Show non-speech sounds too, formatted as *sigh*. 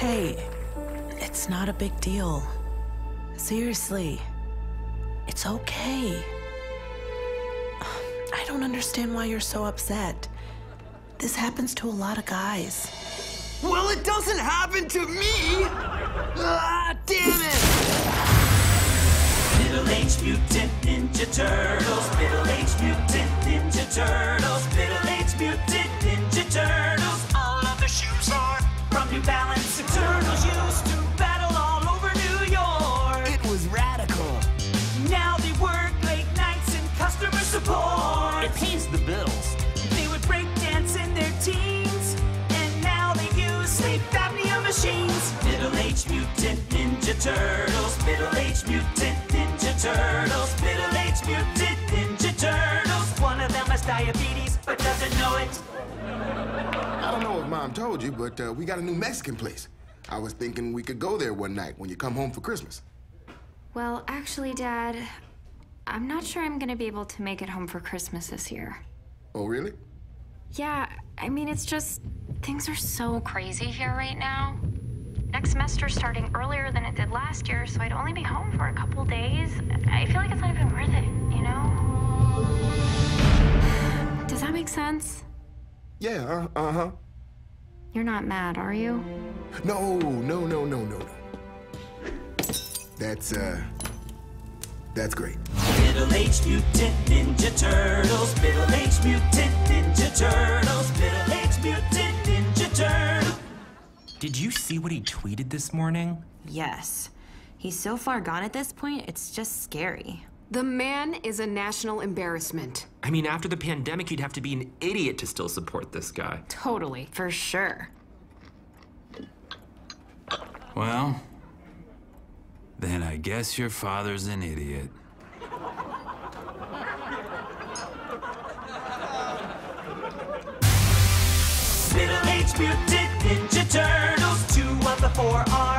okay. It's not a big deal. Seriously. It's okay. *sighs* I don't understand why you're so upset. This happens to a lot of guys. Well, it doesn't happen to me! Ah, damn it! Middle-aged mutant ninja turtles. Middle-aged mutant ninja turtles. Teens, and now they use sleep apnea machines. Middle-aged mutant ninja turtles. Middle-aged mutant ninja turtles. Middle-aged mutant ninja turtles. One of them has diabetes, but doesn't know it. I don't know if mom told you, but uh, we got a new Mexican place. I was thinking we could go there one night when you come home for Christmas. Well, actually, Dad, I'm not sure I'm gonna be able to make it home for Christmas this year. Oh, really? Yeah, I mean, it's just things are so crazy here right now. Next semester's starting earlier than it did last year, so I'd only be home for a couple days. I feel like it's not even worth it, you know? Does that make sense? Yeah, uh, uh-huh. You're not mad, are you? No, no, no, no, no, no. That's, uh, that's great. Middle-aged mutant ninja turtles. Did you see what he tweeted this morning? Yes. He's so far gone at this point, it's just scary. The man is a national embarrassment. I mean, after the pandemic, you'd have to be an idiot to still support this guy. Totally. For sure. Well, then I guess your father's an idiot. Middle-aged mutant for on.